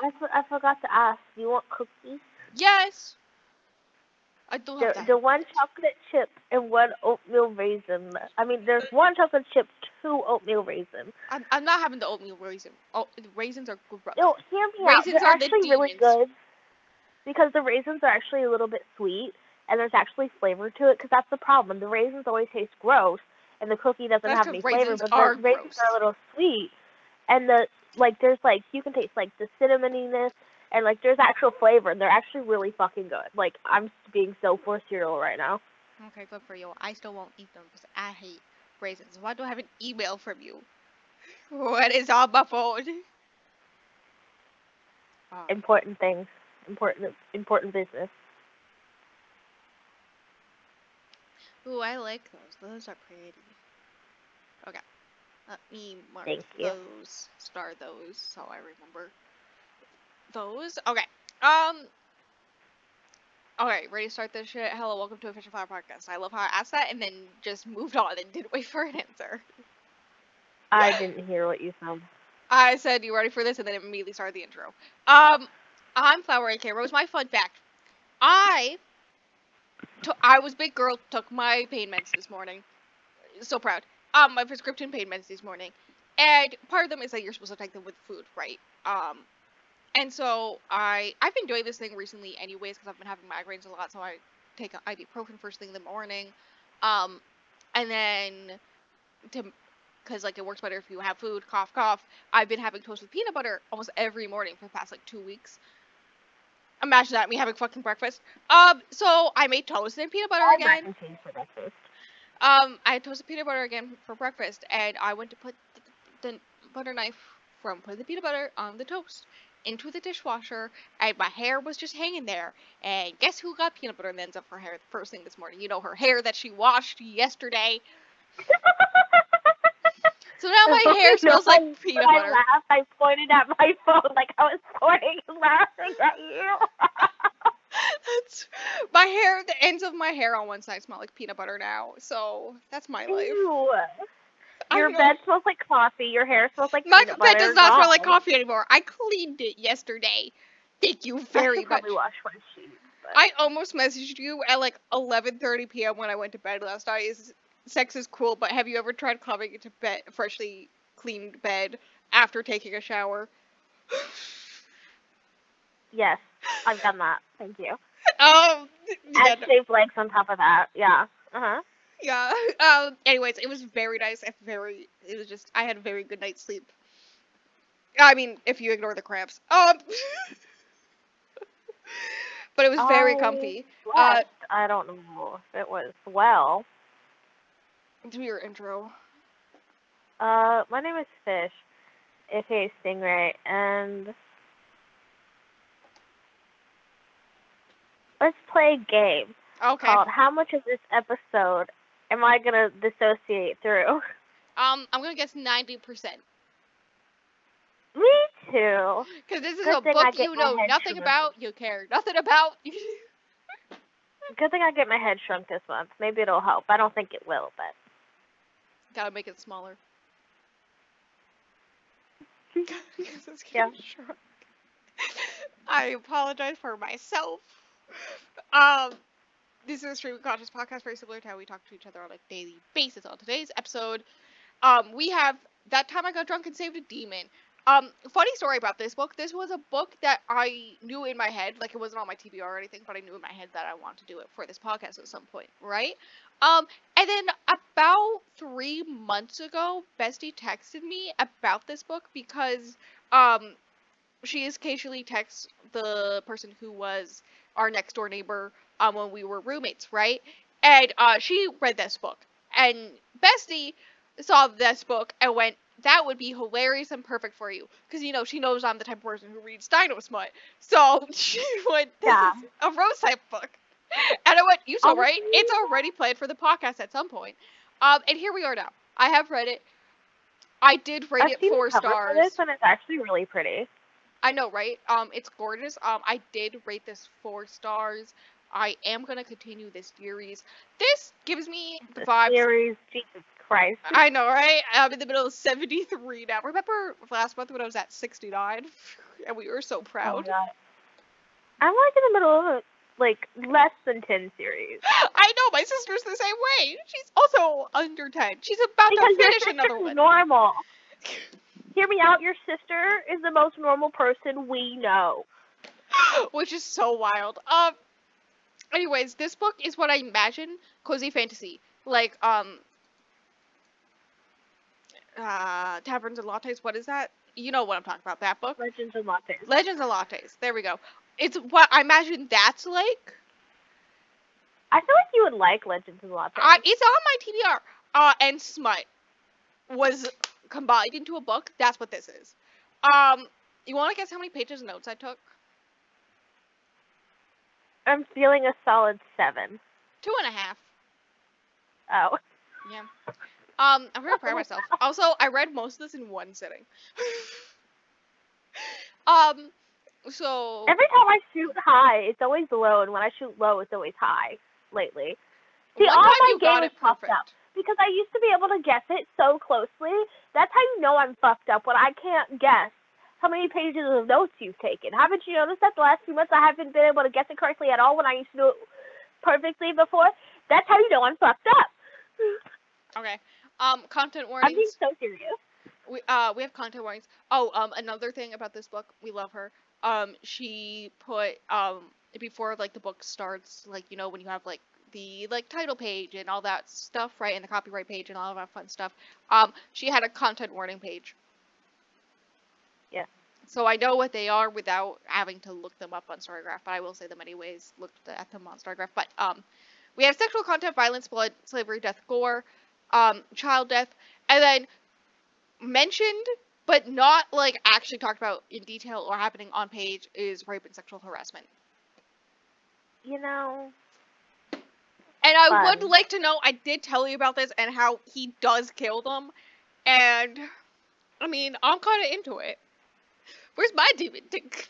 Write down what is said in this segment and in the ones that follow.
I, I forgot to ask. Do you want cookies? Yes. I do have The, that. the one chocolate chip and one oatmeal raisin. I mean, there's uh, one chocolate chip, two oatmeal raisin. I'm, I'm not having the oatmeal raisin. Oh, the raisins are gross. No, hear me out. Raisins They're are the actually really good because the raisins are actually a little bit sweet and there's actually flavor to it. Because that's the problem. The raisins always taste gross and the cookie doesn't That's have any flavor, but the raisins gross. are a little sweet. And the like, there's like you can taste like the cinnamoniness and like there's actual flavor. and They're actually really fucking good. Like I'm being so for cereal right now. Okay, good for you. I still won't eat them because I hate raisins. Why do I have an email from you? What is on my phone? Oh, Important things. Important important business. ooh, I like those. Those are pretty. Okay. Let me mark Thank you. those. Star those so I remember. Those? Okay. Um. Okay, ready to start this shit? Hello, welcome to A Fish and Flower Podcast. I love how I asked that and then just moved on and didn't wait for an answer. I didn't hear what you said. I said, "You ready for this?" and then immediately started the intro. Um, I'm Flower AK Rose. My fun fact: I, took, I was big girl. Took my pain meds this morning. So proud. Um, my prescription pain meds this morning, and part of them is that you're supposed to take them with food, right? Um, and so I I've been doing this thing recently, anyways, because I've been having migraines a lot. So I take a ibuprofen first thing in the morning, um, and then to because like it works better if you have food. Cough, cough. I've been having toast with peanut butter almost every morning for the past like two weeks. Imagine that me having fucking breakfast. Um, so I made toast and peanut butter mac again. for breakfast. Um, I had toasted peanut butter again for breakfast, and I went to put the, the butter knife from putting the peanut butter on the toast into the dishwasher, and my hair was just hanging there. And guess who got peanut butter and ends up her hair the first thing this morning? You know, her hair that she washed yesterday. So now my hair No, smells like peanut butter. I laughed, I pointed at my phone like I was pointing and laughing at you. My hair. The ends of my hair on one side smell like peanut butter now. So that's my life. Ew. I Your know. bed smells like coffee. Your hair smells like My peanut bed butter. does not smell like coffee anymore. I cleaned it yesterday. Thank you very should much. probably wash my sheets. I almost messaged you at like 11:30 p.m. when I went to bed last night. Is sex is cool, but have you ever tried climbing into bed freshly cleaned bed after taking a shower? Yes, I've done that. Thank you. Um, yeah, And legs on top of that. Yeah. Uh huh. yeah. Um, anyways, it was very nice I very. It was just I had a very good night's sleep. I mean, if you ignore the cramps. Um, but it was very I comfy. Uh, I don't know if it was well. Do your intro. Uh, my name is Fish, aka Stingray, and let's play a game Okay. called How much of this episode am I gonna dissociate through? Um, I'm gonna guess 90%. Me too. Because this is Good a book you know nothing shrunk. about, you care nothing about. Good thing I get my head shrunk this month. Maybe it'll help. I don't think it will, but Gotta make it smaller. Yeah. shrunk. I apologize for myself. Um, this is a Stream Conscious podcast, very similar to how we talk to each other on a daily basis. On today's episode, um, we have that time I got drunk and saved a demon. Um, funny story about this book. This was a book that I knew in my head, like it wasn't on my TBR or anything, but I knew in my head that I wanted to do it for this podcast at some point, right? Um, and then about three months ago, Bestie texted me about this book because um she occasionally texts the person who was our next door neighbor um when we were roommates, right? And uh she read this book. And Bestie saw this book and went, That would be hilarious and perfect for you. Because you know, she knows I'm the type of person who reads Dino Smut. So she went, This Yeah. is a rose type book. And I went, You so right? It's already planned for the podcast at some point. Um, and here we are now. I have read it. I did rate I've it four stars. for this, one it's actually really pretty. I know, right? Um, it's gorgeous. Um, I did rate this four stars. I am gonna continue this series. This gives me the The vibes. series, Jesus Christ. I know, right? I'm in the middle of 73 now. Remember last month when I was at 69? and we were so Oh proud. God. I'm like in the middle of like less than ten series. I know my sister's the same way. She's also under ten. She's about Because to finish another one. normal. Hear me out. Your sister is the most normal person we know. which is so wild. Um. Anyways, this book is what I imagine cozy fantasy, like um. Uh, taverns and lattes. What is that? You know what I'm talking about. That book, Legends and Lattes. Legends and Lattes. There we go. It's what I imagine that's like. I feel like you would like Legends and Lattes. I, it's on my TBR. Uh, and Smut was combined into a book. That's what this is. Um, you want to guess how many pages of notes I took? I'm feeling a solid seven. Two and a half. Oh. Yeah. Um, I'm very proud of myself. Also, I read most of this in one sitting. um, so Every time I shoot high, it's always low, and when I shoot low, it's always high. Lately, see, all my game is perfect. up because I used to be able to guess it so closely. That's how you know I'm fucked up when I can't guess how many pages of notes you've taken. Haven't you noticed that the last few months I haven't been able to guess it correctly at all when I used to do it perfectly before? That's how you know I'm fucked up. Okay. Um, content warnings. I'm being so serious. We uh we have content warnings. Oh, um, another thing about this book, we love her. Um, she put um before like the book starts, like you know when you have like the like title page and all that stuff, right, and the copyright page and all of that fun stuff. Um, she had a content warning page. Yeah. So I know what they are without having to look them up on Storygraph, but I will say them anyways. Looked at them on Storygraph, but um, we have sexual content, violence, blood, slavery, death, gore, um, child death, and then mentioned but not like actually talked about in detail or happening on page is rape and sexual harassment. You know, I would like to know, I did tell you about this and how he does kill them. And I mean, I'm kind of into it. Where's my demon dick?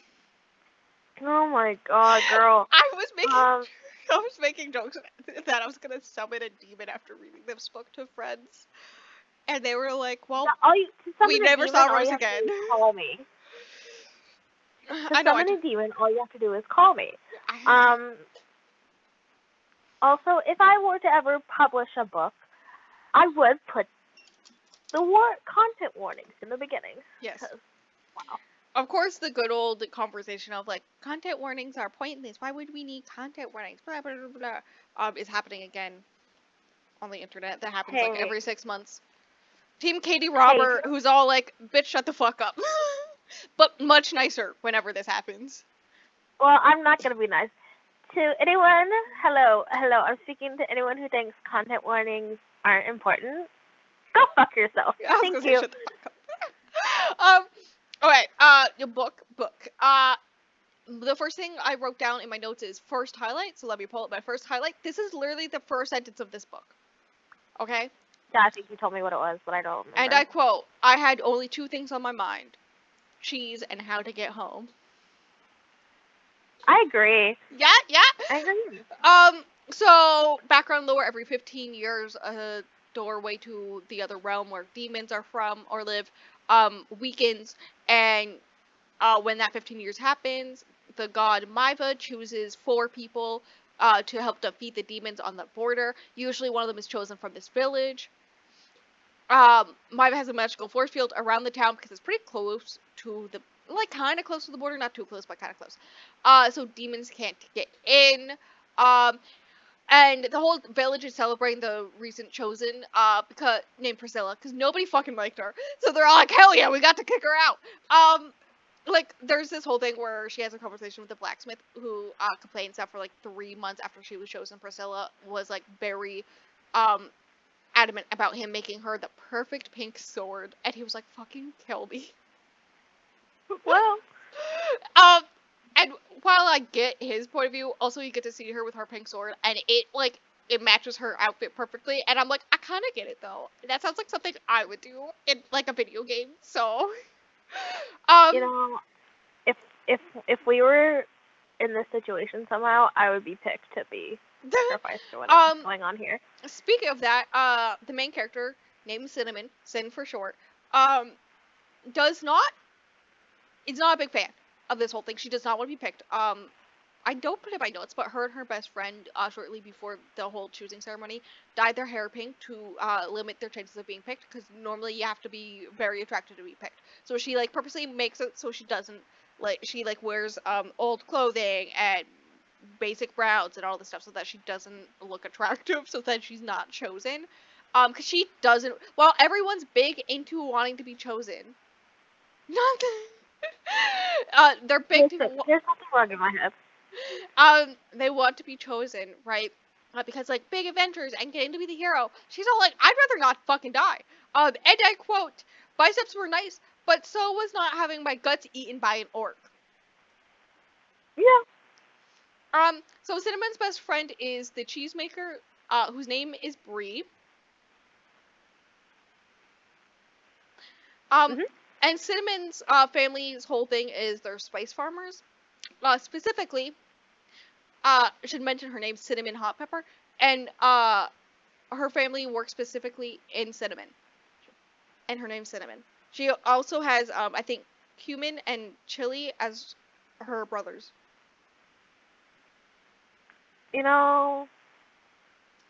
oh my god, girl. I was making Um, I was making jokes that I was gonna summon a demon after reading this book to friends. And they were like, Well, you, We never demon, saw Rose you have to do again. Call me. To I know I, summon a demon, all you have to do is call me. I, Um. Also, if I were to ever publish a book, I would put the war- content warnings in the beginning. yes. Wow. Of course, the good old conversation of like content warnings are pointless. Why would we need content warnings? Blah blah blah blah. Um, is happening again on the internet. That happens like every six months. Team Katee Robert, who's all like, "Bitch, shut the fuck up," but much nicer whenever this happens. Well, I'm not gonna be nice to anyone. Hello, hello. I'm speaking to anyone who thinks content warnings aren't important. Go fuck yourself. Was Thank you. um, okay. Uh, your book, book. Uh, the first thing I wrote down in my notes is first highlight. So let me pull up my first highlight. This is literally the first sentence of this book. Okay. Yeah, I think you told me what it was, but I don't remember. And I quote, I had only two things on my mind cheese and how to get home. I agree. Yeah, yeah. I agree. Um, so background lore every 15 years, a doorway to the other realm where demons are from or live um, weakens. And uh, when that 15 years happens, the god Maiva chooses four people uh, to help defeat the demons on the border. Usually one of them is chosen from this village. Um, Maiva has a magical force field around the town because it's pretty close to the, like, kind of close to the border, not too close, but kind of close. Uh, so demons can't get in. Um, and the whole village is celebrating the recent chosen, uh, because named Priscilla, because nobody fucking liked her. So they're all like, "Hell yeah, we got to kick her out." Um, like there's this whole thing where she has a conversation with the blacksmith who uh, complains that for like three months after she was chosen, Priscilla was like very, um, adamant about him making her the perfect pink sword, and he was like, "Fucking kill me." Well, um, and while I get his point of view, also you get to see her with her pink sword, and it like it matches her outfit perfectly. And I'm like, I kind of get it though. That sounds like something I would do in like a video game. So, um, you know, if if if we were in this situation somehow, I would be picked to be sacrificed whatever Um, going on here. speaking of that, uh, the main character named Cinnamon, Sin for short, um, does not. Is not a big fan of this whole thing. She does not want to be picked. Um, I don't put it in my notes, but her and her best friend, uh, shortly before the whole choosing ceremony, dyed their hair pink to uh, limit their chances of being picked. Because normally you have to be very attractive to be picked. So she like purposely makes it so she doesn't like she like wears um old clothing and basic brows and all this stuff so that she doesn't look attractive, so that she's not chosen. Um, because she doesn't. Well, everyone's big into wanting to be chosen. Not. Uh, they're to, there's something wrong in my head. um, they want to be chosen, right? Uh, because like big adventures and getting to be the hero. She's all like, I'd rather not fucking die. Um, and I quote, biceps were nice, but so was not having my guts eaten by an orc. Yeah. Um, so Cinnamon's best friend is the cheesemaker, uh, whose name is Brie. Um, Mhm. And Cinnamon's uh, family's whole thing is they're spice farmers. Uh, specifically, uh, I should mention her name, Cinnamon Hot Pepper, and uh, her family works specifically in cinnamon, and her name's Cinnamon. She also has, um, I think, cumin and chili as her brothers. You know,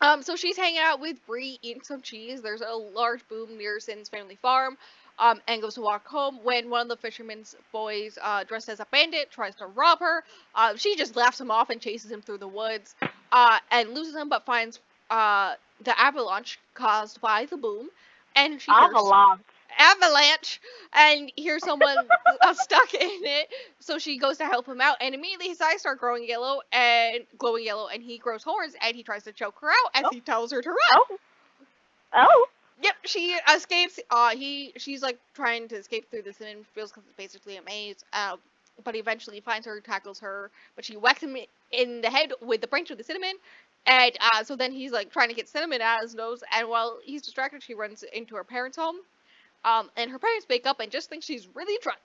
Um, so she's hanging out with Brie, eating some cheese. There's a large boom near Sin's family farm. Um, and goes to walk home when one of the fisherman's boys, uh, dressed as a bandit, tries to rob her. Uh, she just laughs him off and chases him through the woods, uh, and loses him, but finds uh the avalanche caused by the boom, and she avalanche. avalanche and hears someone uh, stuck in it. So she goes to help him out, and immediately his eyes start growing yellow and glowing yellow, and he grows horns, and he tries to choke her out as Oh. he tells her to run. Oh. Oh. Yep, she escapes. Uh, he she's like trying to escape through fields because it's basically a maze. Um, but he eventually finds her, tackles her, but she whacks him in the head with the branch of the cinnamon. And uh, so then he's like trying to get cinnamon out of his nose, and while he's distracted, she runs into her parents' home. Um, and her parents wake up and just think she's really drunk.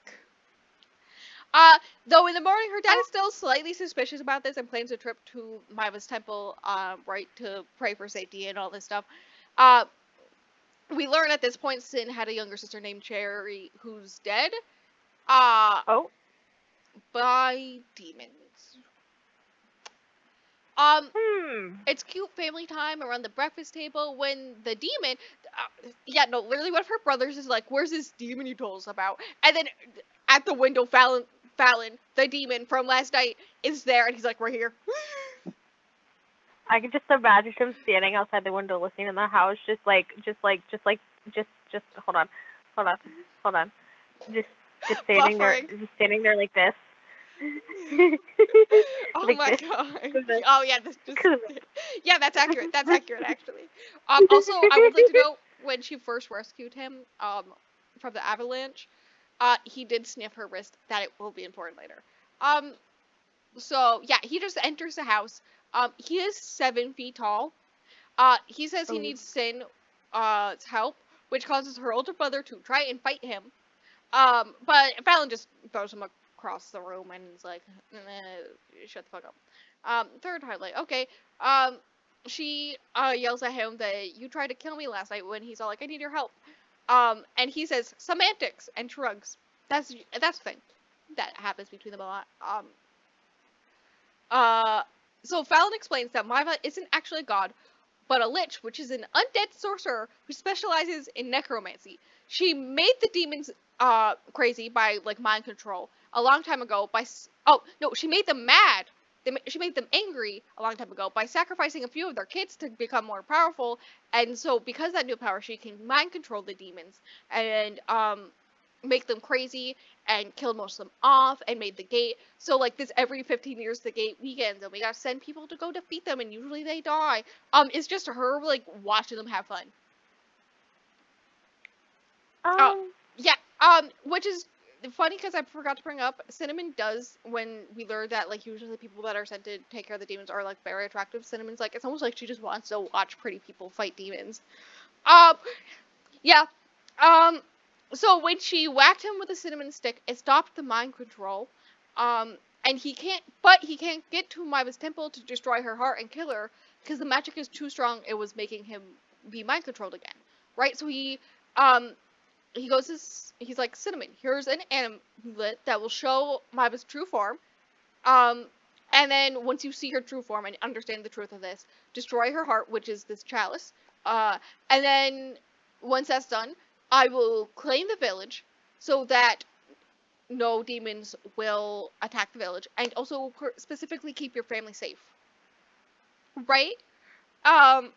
Uh, though in the morning, her dad is still slightly suspicious about this and plans a trip to Maiva's temple, um, right, to pray for safety and all this stuff. Uh, we learn at this point Sin had a younger sister named Cherry who's dead. Uh, Oh. by demons. Um, Hmm. it's cute family time around the breakfast table when the demon, uh, yeah, no, literally one of her brothers is like, "Where's this demon you told us about?" And then at the window, Fallon, Fallon, the demon from last night, is there, and he's like, "We're here." I can just imagine him standing outside the window listening in the house, just like, just like, just like, just, just, hold on, hold on, hold on. Just, just standing there, just standing there like this. Oh Like my this. god. Oh yeah, this just Yeah, that's accurate. That's accurate actually. Um also I would like to know when she first rescued him um from the avalanche, uh he did sniff her wrist. That it will be important later. Um so yeah, he just enters the house. Um he is seven feet tall. Uh he says he Oh. needs Sin uh help, which causes her older brother to try and fight him. Um but Fallon just throws him across the room and is like, "Eh, shut the fuck up. Um, third highlight. Okay. Um, she uh yells at him that you tried to kill me last night when he's all like, I need your help. Um, and he says semantics and shrugs. That's that's the thing that happens between them a lot. Um. Uh, so Fallon explains that Maiva isn't actually a god, but a lich, which is an undead sorcerer who specializes in necromancy. She made the demons uh crazy by like mind control a long time ago by oh no she made them mad. They, she made them angry a long time ago by sacrificing a few of their kids to become more powerful. And so because that new power she can mind control the demons. And um make them crazy and kill most of them off and made the gate so like this every 15 years the gate weekends and we gotta send people to go defeat them and usually they die um it's just her like watching them have fun um, Yeah, um, which is funny because I forgot to bring up Cinnamon does when we learned that like usually the people that are sent to take care of the demons are like very attractive. Cinnamon's like it's almost like she just wants to watch pretty people fight demons. Um, yeah, um, so when she whacked him with a cinnamon stick, it stopped the mind control. Um, and he can't, but he can't get to Maiva's temple to destroy her heart and kill her because the magic is too strong. It was making him be mind controlled again, right? So he, um, he goes he's like cinnamon. Here's an amulet that will show Maiva's true form. Um, and then once you see her true form and understand the truth of this, destroy her heart, which is this chalice. Uh, and then once that's done, I will claim the village so that no demons will attack the village, and also specifically keep your family safe. Right? Um,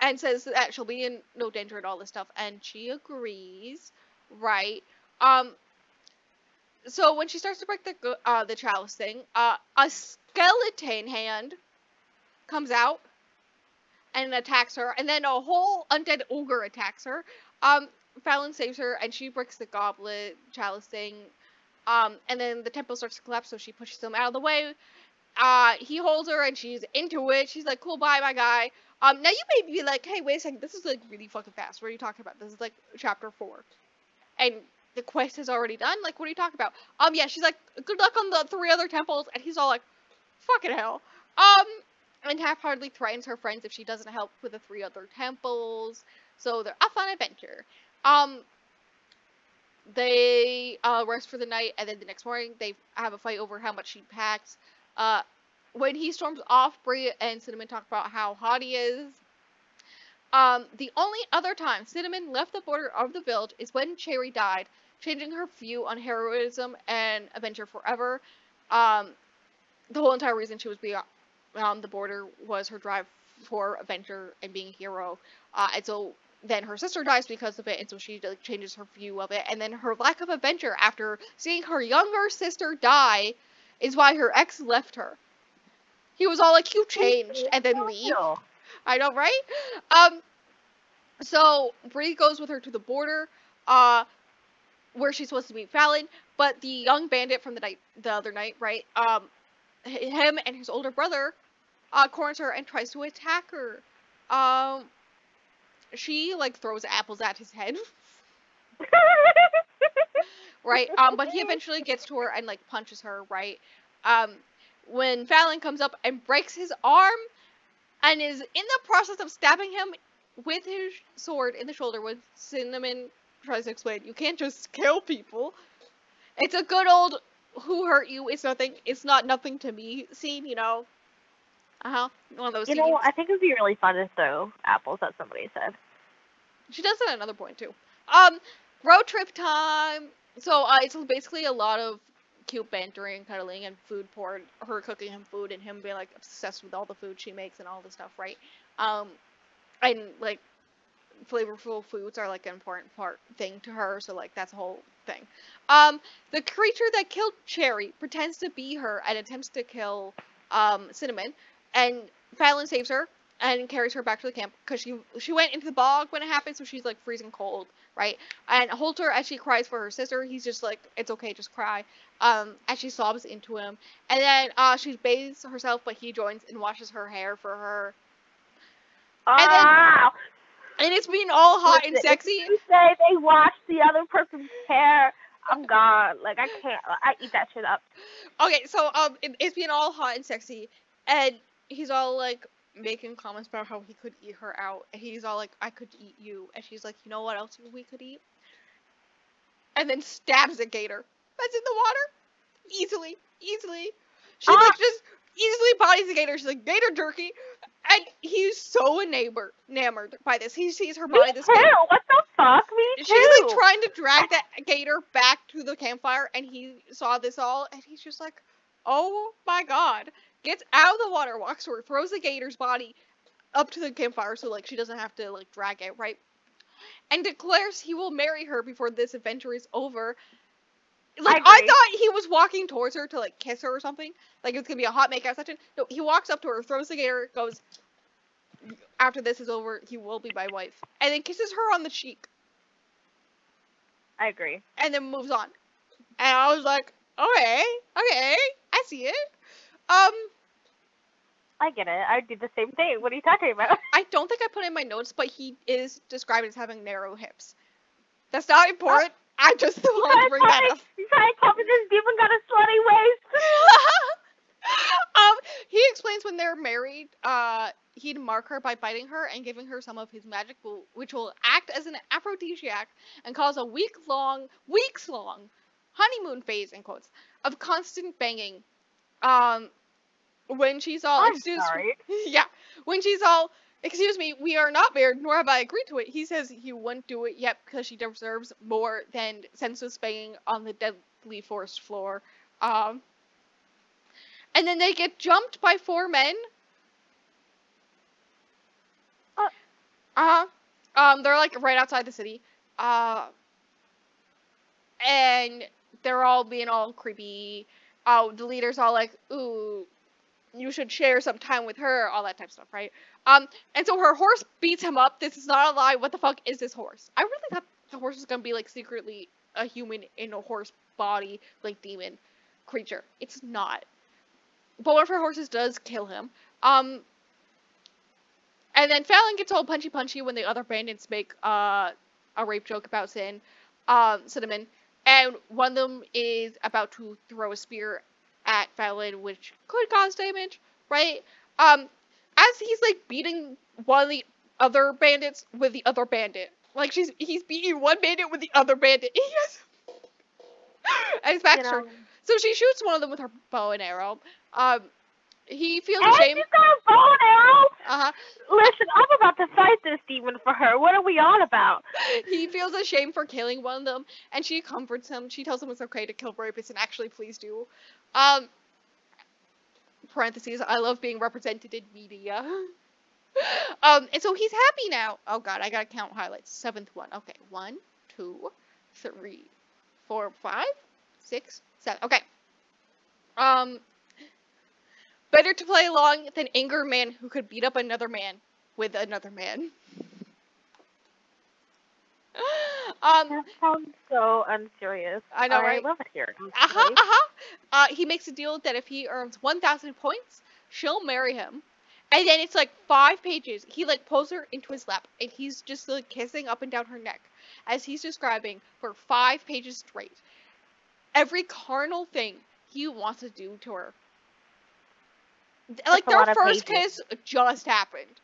and says that she'll be in no danger and all this stuff, and she agrees. Right? Um, so when she starts to break the uh the chalice thing, uh, a skeleton hand comes out and attacks her, and then a whole undead ogre attacks her. Um, Fallon saves her, and she breaks the goblet chalice thing. Um, and then the temple starts to collapse, so she pushes him out of the way. Uh, he holds her, and she's into it. She's like, "Cool, bye, my guy." Um, now you may be like, "Hey, wait a second, this is like really fucking fast. What are you talking about? This is like chapter four, and the quest is already done. Like, what are you talking about?" Um, yeah, she's like, "Good luck on the three other temples," and he's all like, "Fucking hell." Um, and half-heartedly threatens her friends if she doesn't help with the three other temples. So they're off on adventure. Um, they uh, rest for the night, and then the next morning they have a fight over how much she packs. Uh, when he storms off, Brie and Cinnamon talk about how hot he is. Um, the only other time Cinnamon left the border of the village is when Cherry died, changing her view on heroism and adventure forever. Um, the whole entire reason she was beyond the border was her drive for adventure and being a hero. Uh, and so then her sister dies because of it, and so she like, changes her view of it. And then her lack of adventure after seeing her younger sister die is why her ex left her. He was all like, "You changed," and then leave. I know, right? Um, so Brie goes with her to the border, uh, where she's supposed to meet Fallon. But the young bandit from the night, the other night, right? Um, him and his older brother, uh, corners her and tries to attack her. Um, she like throws apples at his head, right? Um, but he eventually gets to her and like punches her, right? Um, when Fallon comes up and breaks his arm and is in the process of stabbing him with his sword in the shoulder when Cinnamon tries to explain, you can't just kill people. It's a good old who hurt you, it's nothing it's not nothing to me scene, you know. Uh-huh. One of those You know, I think it'd be really fun to throw apples at somebody said. She does it at another point too. Um, road trip time. So uh, it's basically a lot of cute bantering, and cuddling, and food porn. Her cooking him food and him being like obsessed with all the food she makes and all the stuff, right? Um, and like flavorful foods are like an important part thing to her. So like that's a whole thing. Um, the creature that killed Cherry pretends to be her and attempts to kill um Cinnamon, and Fallon saves her and carries her back to the camp because she she went into the bog when it happened, so she's like freezing cold, right? And holds her as she cries for her sister. He's just like, it's okay, just cry. Um, as she sobs into him, and then uh, she bathes herself, but he joins and washes her hair for her, And then- and it's being all hot and sexy. You say they wash the other person's hair, I'm gone. Like I can't. I eat that shit up. Okay, so um, it, it's being all hot and sexy, and he's all like making comments about how he could eat her out, and he's all like, "I could eat you," and she's like, "You know what else we could eat?" And then stabs a gator that's in the water, easily, easily. She Ah! like just easily bodies the gator. She's like gator jerky, and he's so enamored, enamored by this. He sees her Me this too. gator. What the fuck? Me too. She's like trying to drag that gator back to the campfire, and he saw this all, and he's just like, "Oh my god!" Gets out of the water, walks to her, throws the gator's body up to the campfire, so like she doesn't have to like drag it, right? And declares he will marry her before this adventure is over. Like I, agree. thought he was walking towards her to like kiss her or something, like it's gonna be a hot makeout session. No, he walks up to her, throws the gator, goes. After this is over, he will be my wife, and then kisses her on the cheek I agree. and then moves on. And I was like, okay, okay, I see it. Um, I get it. I do the same thing. What are you talking about? I don't think I put in my notes, but he is described as having narrow hips. That's not important. I just wanted to bring that me- up. You to tell me this demon got a slutty waist? um, he explains when they're married, uh, he'd mark her by biting her and giving her some of his magic, which will act as an aphrodisiac and cause a week long, weeks long honeymoon phase in quotes of constant banging. Um, when she's all I'm excuse sorry. yeah, when she's all excuse me, we are not married, nor have I agreed to it. He says he wouldn't do it yet because she deserves more than senseless banging on the deadly forest floor. Um, and then they get jumped by four men. Uh. Uh huh. Um, they're like right outside the city. Uh, and they're all being all creepy. Oh, the leader's all like, "Ooh, you should share some time with her," all that type of stuff, right? Um, and so her horse beats him up. This is not a lie. What the fuck is this horse? I really thought the horse was gonna be like secretly a human in a horse body, like demon creature. It's not. But one of her horses does kill him. Um, and then Fallon gets all punchy punchy when the other bandits make uh, a rape joke about Sin, um, Cinnamon, and one of them is about to throw a spear at Fallon, which could cause damage, right? Um, as he's like beating one of the other bandits with the other bandit, like she's he's beating one bandit with the other bandit. Yes. and his back's You turned. know. So she shoots one of them with her bow and arrow. Um, he feels And ashamed. she's got a bow and arrow. Uh huh. Listen, I'm about to fight this demon for her. What are we on about? he feels ashamed for killing one of them, and she comforts him. She tells him it's okay to kill rapists, and actually, please do. Um, parentheses, I love being represented in media. um, and so he's happy now. Oh god, I gotta count highlights. Seventh one. Okay, one, two, three, four, five, six, seven. Okay. Um, better to play along than anger man who could beat up another man with another man. um, That sounds so unserious. I know, right? I love it here. uh-huh, uh-huh. Uh, he makes a deal that if he earns 1,000 points, she'll marry him. And then it's like five pages. He like pulls her into his lap, and he's just like kissing up and down her neck, as he's describing for five pages straight. Every carnal thing he wants to do to her. Like a their first kiss just happened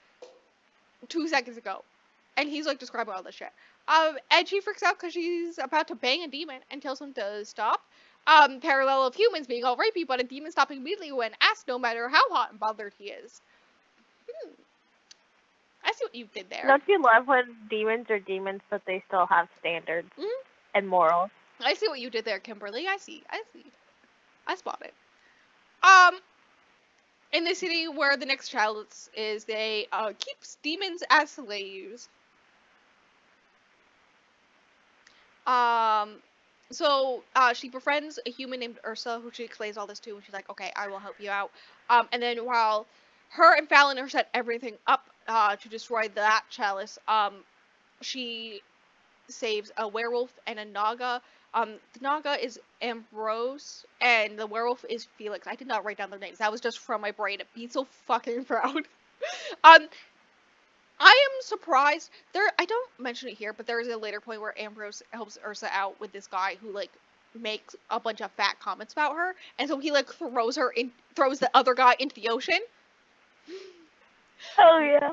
two seconds ago, and he's like describing all this shit. Um, and she freaks out because she's about to bang a demon and tells him to stop. Um, parallel of humans being all rapey, but a demon stopping immediately when asked, no matter how hot and bothered he is. Hmm. I see what you did there. Don't you love when demons are demons, but they still have standards Mhm. and morals? I see what you did there, Kimberly. I see. I see. I spot it. Um, in the city where the next child is, is they uh, keeps demons as slaves. Um, so uh, she befriends a human named Ursa, who she explains all this to, and she's like, "Okay, I will help you out." Um, and then while her and Fallon are set everything up uh, to destroy that chalice, um, she saves a werewolf and a naga. Um, the naga is Ambrose, and the werewolf is Felix. I did not write down their names. That was just from my brain. Beat so fucking proud. um, I am surprised. There, I don't mention it here, but there is a later point where Ambrose helps Ursa out with this guy who like makes a bunch of fat comments about her, and so he like throws her in, throws the other guy into the ocean Oh yeah.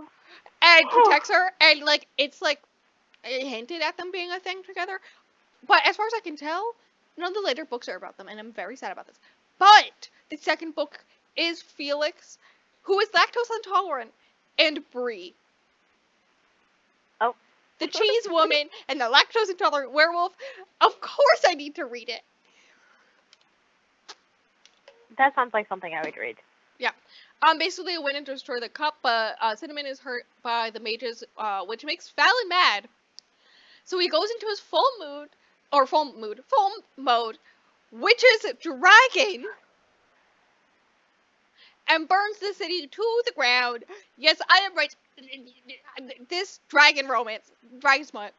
and protects her, and like it's like hinted at them being a thing together. But as far as I can tell, none of the later books are about them, and I'm very sad about this. But the second book is Felix, who is lactose intolerant, and Brie. The cheese woman and the lactose intolerant werewolf. Of course, I need to read it. That sounds like something I would read. Yeah. Um, basically, it went and destroyed the cup, but uh, Cinnamon is hurt by the mages, uh, which makes Fallon mad. So he goes into his full mood, or full mood, full mode, which is dragon, and burns the city to the ground. Yes, I am right. This dragon romance, dragon smut.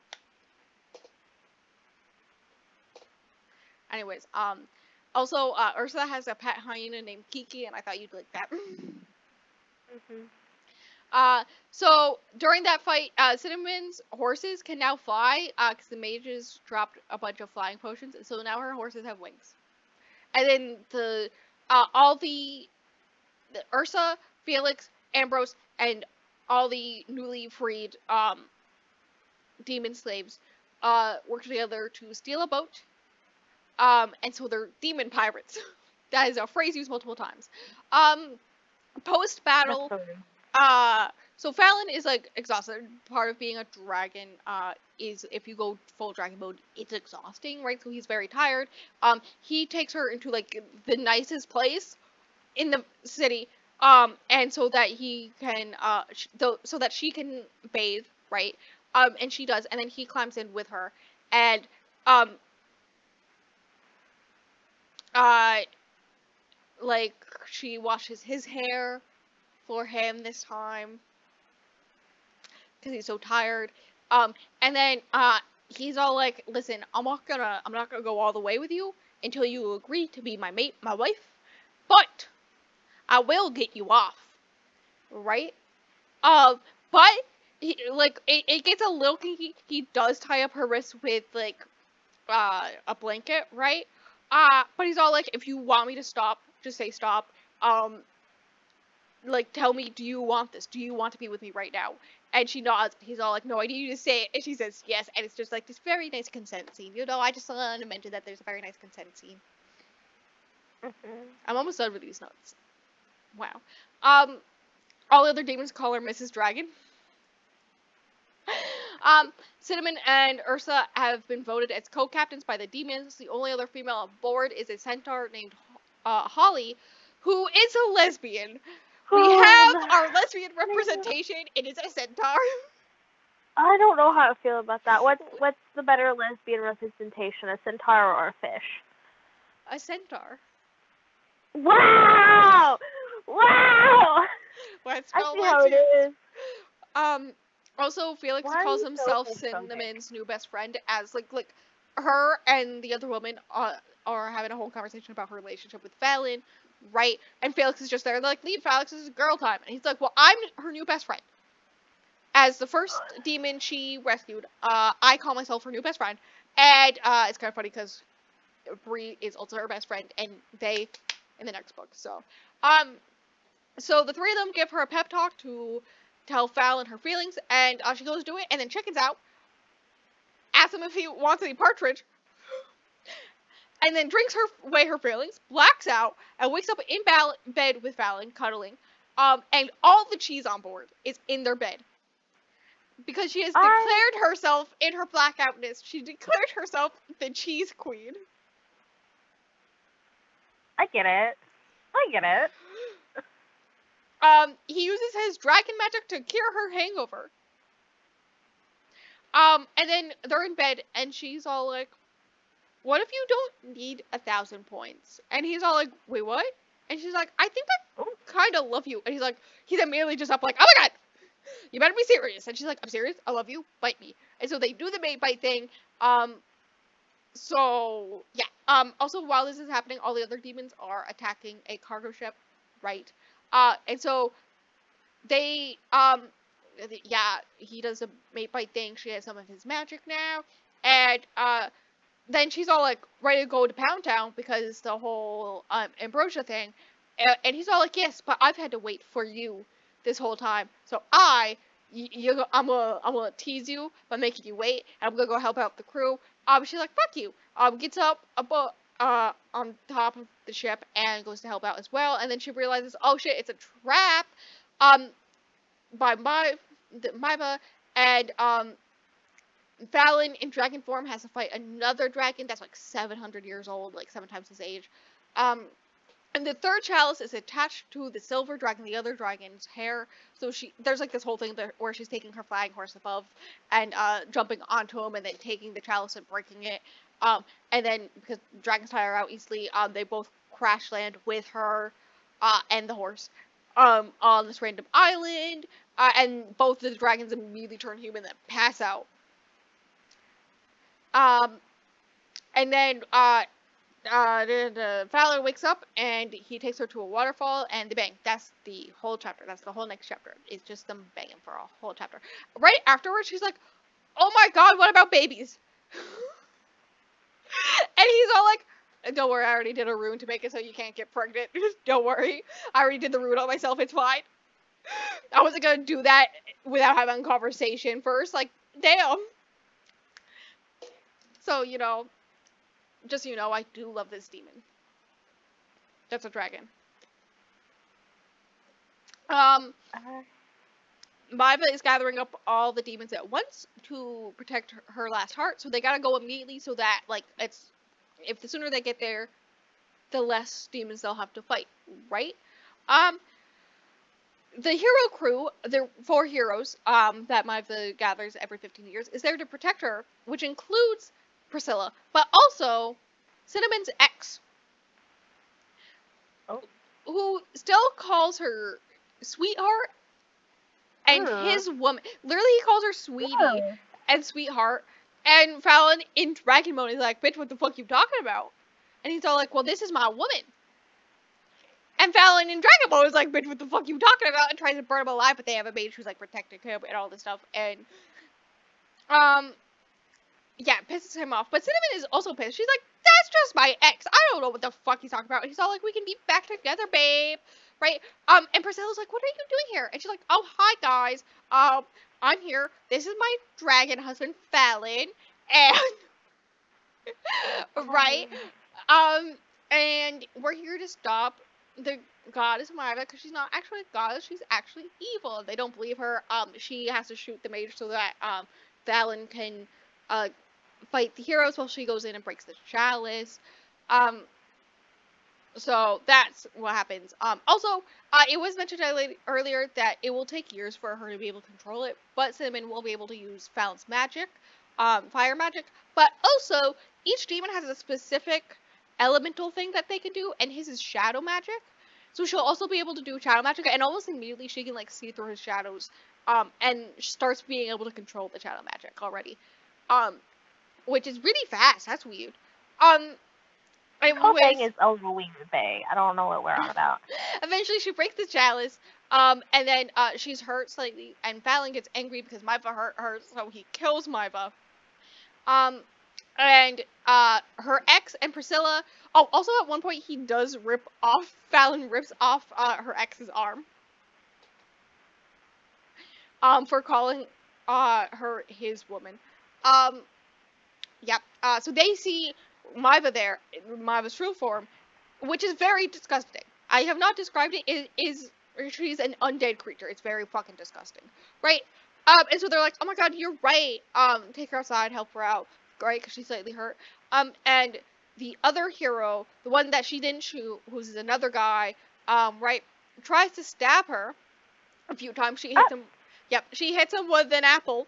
Anyways, um, also, uh, Ursula has a pet hyena named Kiki, and I thought you'd like that. hmm Uh, so during that fight, uh, Cinnamon's horses can now fly, uh, because the mages dropped a bunch of flying potions, and so now her horses have wings. And then the, uh, all the, the Ursa, Felix, Ambrose, and all the newly freed um, demon slaves uh, work together to steal a boat. Um, and so they're demon pirates. that is a phrase used multiple times. Um, post battle, uh, so Fallon is like exhausted. Part of being a dragon, uh, is if you go full dragon mode, it's exhausting, right? So he's very tired. Um, he takes her into like the nicest place in the city, um, and so that he can, uh, so that she can bathe, right? Um, and she does, and then he climbs in with her, and um, uh, like she washes his hair for him this time because he's so tired. Um, and then uh, he's all like, "Listen, I'm not gonna, I'm not gonna go all the way with you until you agree to be my mate, my wife, but I will get you off, right? Um, but he, like it, it gets a little kinky. He does tie up her wrist with like uh a blanket, right? Uh, but he's all like, if you want me to stop, just say stop. Um, like tell me, do you want this? Do you want to be with me right now? And she nods. He's all like, no, I need you to say it. And she says yes. And it's just like this very nice consent scene. You know, I just wanted to mention that there's a very nice consent scene. Mhm. I'm almost done with these notes. Wow. Um, all the other demons call her Mrs. Dragon. um, Cinnamon and Ursa have been voted as co-captains by the demons. The only other female on board is a centaur named uh, Holly, who is a lesbian. We have our lesbian representation. It is a centaur. I don't know how I feel about that. What's what's the better lesbian representation, a centaur or a fish? A centaur. Wow! Wow! Let's I spell see how it Um. Also, Felix Why calls so himself? Cinnamon's new best friend as like like her and the other woman uh, are having a whole conversation about her relationship with Fallon, right? And Felix is just there. They're like, leave Felix, this is girl time. And he's like, well, I'm her new best friend. As the first demon she rescued, uh, I call myself her new best friend. And uh, it's kind of funny because Brie is also her best friend, and they in the next book. So, um, so the three of them give her a pep talk to tell Fallon her feelings, and uh, she goes to do it, and then chickens out, asks him if he wants any partridge, and then drinks her away her feelings, blacks out, and wakes up in bal- bed with Fallon, cuddling, um, and all the cheese on board is in their bed. Because she has I- declared herself in her blackoutness, she declared herself the cheese queen. I get it. I get it. Um, he uses his dragon magic to cure her hangover. Um, and then they're in bed, and she's all like, "What if you don't need a thousand points?" And he's all like, "Wait, what?" And she's like, "I think I kind of love you." And he's like, he's immediately just up like, "Oh my god, you better be serious." And she's like, "I'm serious. I love you. Bite me." And so they do the mate bite thing. Um, so yeah. Um, also while this is happening, all the other demons are attacking a cargo ship, right? Uh, and so they um yeah he does a mate bite thing. She has some of his magic now. And uh then she's all like ready to go to pound town because the whole um ambrosia thing. And, he's all like yes but i've had to wait for you this whole time. So I, you i'm gonna i'm gonna tease you by making you wait and i'm gonna go help out the crew. Um she's like fuck you. Um gets up above uh on top of the ship and goes to help out as well and then she realizes oh shit it's a trap um by my the Maiva and um Fallon in dragon form has to fight another dragon that's like 700 years old, like seven times his age. Um, and the third chalice is attached to the silver dragon, the other dragon's hair. So she there's like this whole thing that, where she's taking her flying horse above and uh, jumping onto him and then taking the chalice and breaking it. Um, and then because dragons tire out easily, um, they both crash land with her uh, and the horse um, on this random island. Uh, and both the dragons immediately turn human and pass out. Um, and then uh, uh, the, wakes up and he takes her to a waterfall and they bang. That's the whole chapter. That's the whole next chapter. It's just them banging for a whole chapter. Right afterwards, she's like, "Oh my god, what about babies?" and he's all like, "Don't worry, I already did a rune to make it so you can't get pregnant. Don't worry, I already did the rune on myself. It's fine." I wasn't gonna do that without having a conversation first. Like, damn. So, you know, just so you know, I do love this demon. That's a dragon. Um, Uh, Maiva is gathering up all the demons at once to protect her, her last heart, so they gotta go immediately so that, like, it's. If the sooner they get there, the less demons they'll have to fight, right? Um, the hero crew, the four heroes um, that Maiva gathers every 15 years, is there to protect her, which includes Priscilla, but also Cinnamon's ex. Oh. Who still calls her sweetheart and Ugh. his woman. Literally, he calls her sweetie yeah. and sweetheart. And Fallon in dragon mode is like, bitch, what the fuck you talking about? And he's all like, well, this is my woman. And Fallon in dragon Ball is like, bitch, what the fuck you talking about? And tries to burn him alive, but they have a mage who's like protecting him and all this stuff. And, um, yeah, pisses him off. But Cinnamon is also pissed. She's like, that's just my ex. I don't know what the fuck he's talking about. And He's all like, we can be back together, babe. Right? Um, and Priscilla's like, what are you doing here? And she's like, oh, hi, guys. Um, I'm here. This is my dragon husband, Fallon. And, right? Um, and we're here to stop the goddess Maiva because she's not actually a goddess. She's actually evil. They don't believe her. Um, she has to shoot the mage so that um Fallon can uh fight the heroes while she goes in and breaks the chalice. Um, so that's what happens. Um, also, uh, it was mentioned earlier that it will take years for her to be able to control it, but Cinnamon will be able to use Fallon's magic, um, fire magic. But also, each demon has a specific elemental thing that they can do, and his is shadow magic. So she'll also be able to do shadow magic, and almost immediately she can like see through his shadows, um, and starts being able to control the shadow magic already, um, which is really fast. That's weird. Um, The it whole thing was- is over weird thing. I don't know what we're on about. Eventually, she breaks the chalice, um, and then uh, she's hurt slightly, and Fallon gets angry because Maiva hurt her, so he kills Maiva. Um, and uh, her ex and Priscilla. Oh, also at one point he does rip off. Fallon rips off uh, her ex's arm. Um, for calling uh her his woman. Um, yep. Uh, so they see Maiva there, in Maiva's true form, which is very disgusting. I have not described it. It is she's an undead creature. It's very fucking disgusting, right? Um, and so they're like, oh my god, you're right. Um, take her outside, help her out, right? Because she's slightly hurt. Um, and the other hero, the one that she didn't shoot, who's another guy, um, right, tries to stab her a few times. She hits Ah. him. Yep, she hits him with an apple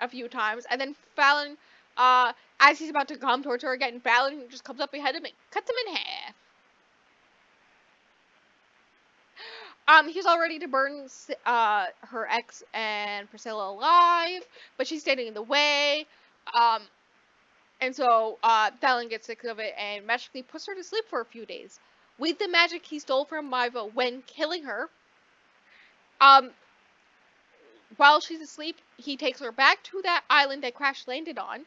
a few times, and then Fallon, uh, as he's about to come towards her again, Fallon just comes up behind him and cuts him in half. Um, he's all ready to burn uh her ex and Priscilla alive, but she's standing in the way. Um, and so uh, Fallon gets sick of it and magically puts her to sleep for a few days with the magic he stole from Maiva when killing her. Um, while she's asleep, he takes her back to that island they Crash landed on,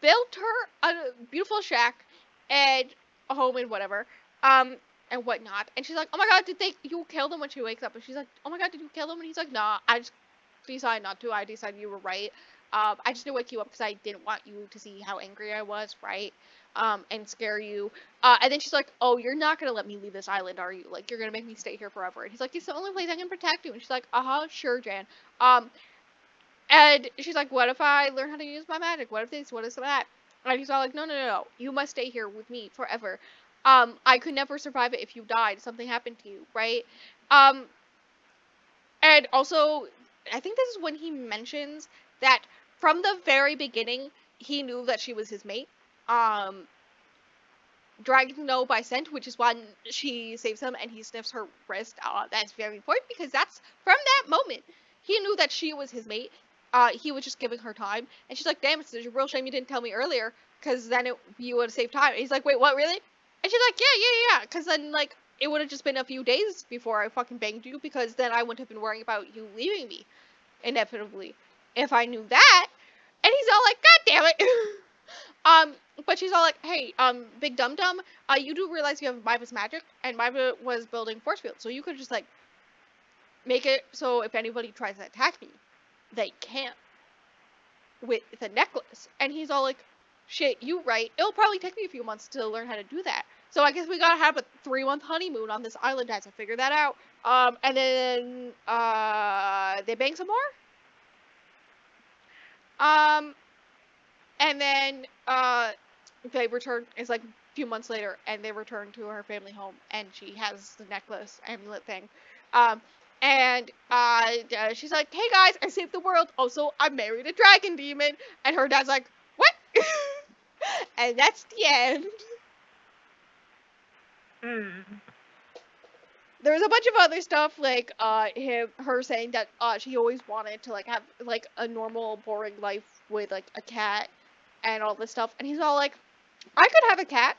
built her a beautiful shack and a home and whatever, um, and whatnot. And she's like, "Oh my God, did they? You kill them?" When she wakes up, and she's like, "Oh my God, did you kill them?" And he's like, "Nah, I just decided not to. I decided you were right. Um, I just didn't wake you up because I didn't want you to see how angry I was, right? Um, and scare you. Uh, and then she's like, "Oh, you're not gonna let me leave this island, are you? Like, you're gonna make me stay here forever?" And he's like, "It's the only place I can protect you." And she's like, "Uh huh, sure, Jan." Um, and she's like, "What if I learn how to use my magic? What if this? What if that?" And he's all like, "No, no, no, no. You must stay here with me forever. Um, I could never survive it if you died. Something happened to you, right? Um, and also, I think this is when he mentions that from the very beginning, he knew that she was his mate. Um, dragons know by scent, which is when she saves him and he sniffs her wrist. Uh, that's very important because that's from that moment he knew that she was his mate. Uh, he was just giving her time, and she's like, "Damn, it's a real shame you didn't tell me earlier, because then it, you would have saved time." And he's like, "Wait, what? Really?" And she's like, "Yeah, yeah, yeah," because then like it would have just been a few days before I fucking banged you, because then I wouldn't have been worrying about you leaving me, inevitably, if I knew that. And he's all like, "God damn it!" Um, but she's all like, "Hey, um, Big Dum Dum, uh, you do realize you have Maiva's magic, and Maiva was building force field, so you could just like make it so if anybody tries to attack me, they can't with the necklace." And he's all like, "Shit, you right. It'll probably take me a few months to learn how to do that. So I guess we gotta have a three month honeymoon on this island as I figure that out. Um, and then uh, they bang some more. Um, and then uh, they return. It's like a few months later, and they return to her family home, and she has the necklace amulet thing. Um, and uh, she's like, "Hey guys, I saved the world. Also, I married a dragon demon." And her dad's like, "What?" and that's the end. Mm. There's a bunch of other stuff like uh him her saying that uh she always wanted to like have like a normal boring life with like a cat and all this stuff and he's all like I could have a cat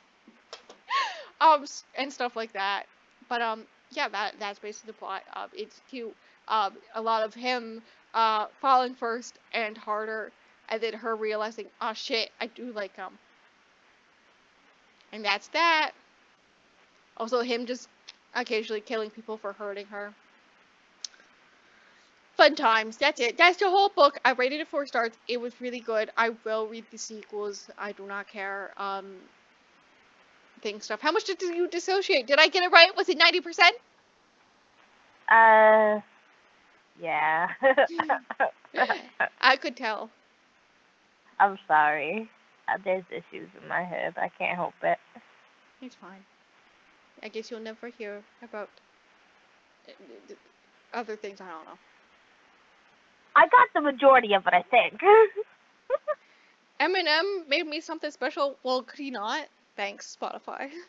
um and stuff like that but um yeah that that's basically the plot um it's cute um a lot of him uh falling first and harder and then her realizing oh shit I do like him and that's that also him just occasionally killing people for hurting her. Fun times. That's it. That's the whole book. I rated it four stars. It was really good. I will read the sequels. I do not care. Um, thing stuff. How much did you dissociate? Did I get it right? Was it ninety percent? Uh, yeah. I could tell. I'm sorry. Uh, There's issues in my head. I can't help it. It's fine. I guess you'll never hear about uh, other things. I don't know. I got the majority of it, I think. Eminem made me something special. Well, could he not? Thanks, Spotify.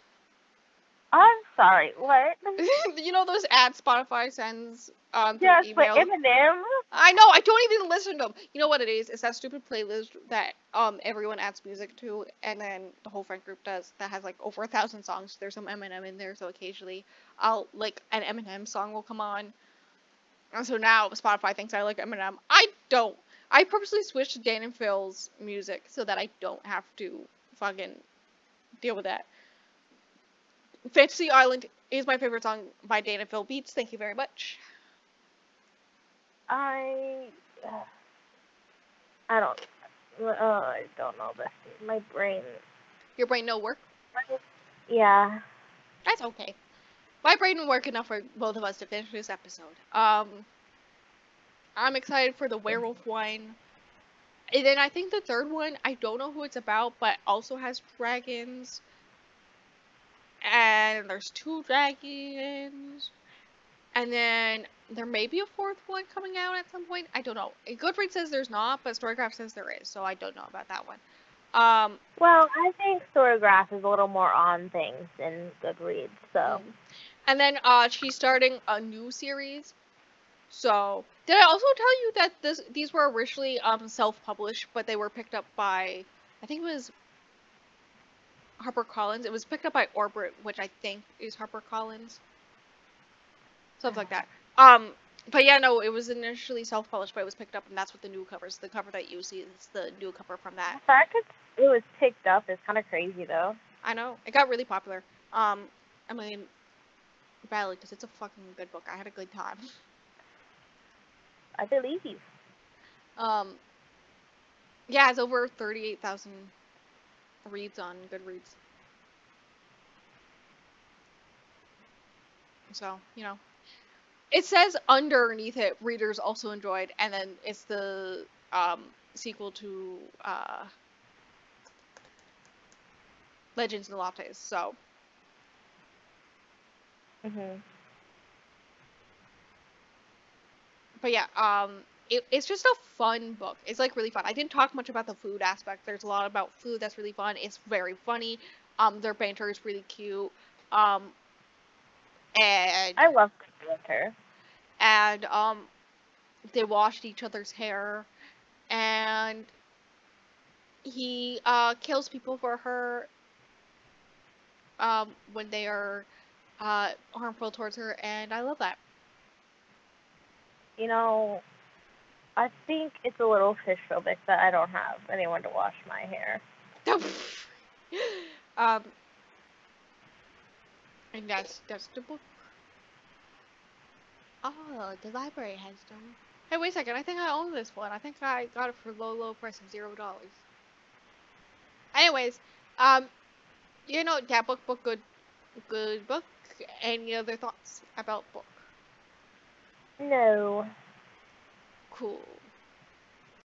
I'm sorry. What? you know those ads Spotify sends um through Yes, but email. Eminem. I know. I don't even listen to them. You know what it is? It's that stupid playlist that um everyone adds music to, and then the whole friend group does. That has like over a thousand songs. There's some Eminem in there, so occasionally I'll like an Eminem song will come on. And so now Spotify thinks I like Eminem. I don't. I purposely switched to Dan and Phil's music so that I don't have to fucking deal with that. Fantasy Island is my favorite song by Dan and Phil Beats. Thank you very much. I. Uh, I don't. Uh, I don't know, this. My brain. Your brain no work. Yeah. That's okay. My brain will work enough for both of us to finish this episode. Um, I'm excited for the werewolf one. And then I think the third one, I don't know who it's about, but also has dragons. And there's two dragons. And then there may be a fourth one coming out at some point. I don't know. Goodreads says there's not, but Storygraph says there is, so I don't know about that one. Um, Well, I think Storygraph is a little more on things than Goodreads, so. Mm. And then uh, she's starting a new series. So did I also tell you that this these were originally um self-published, but they were picked up by I think it was HarperCollins. It was picked up by Orbit, which I think is HarperCollins. Stuff like that. Um, but yeah, no, it was initially self-published, but it was picked up, and that's what the new cover is. The cover that you see is the new cover from that. The fact that it was picked up is kind of crazy, though. I know it got really popular. Um, I mean, badly because it's a fucking good book. I had a good time. I believe you. Um, yeah, it's over 38,000 reads on Goodreads. So, you know. It says underneath it, readers also enjoyed, and then it's the um, sequel to uh, Legends and Lattes, so. hmm But yeah, um, it, it's just a fun book. It's like really fun. I didn't talk much about the food aspect. There's a lot about food that's really fun. It's very funny. Um, their banter is really cute. Um, and I love Winter. and um, they washed each other's hair, and he uh kills people for her. Um, when they are uh harmful towards her, and I love that. You know, I think it's a little fish phobic that I don't have anyone to wash my hair. um, and that's that's the book. Oh, the library has them. Hey, wait a second. I think I own this one. I think I got it for low, low price of zero dollars. Anyways, um, you know that book, book, good, good book. Any other thoughts about book? No. Cool.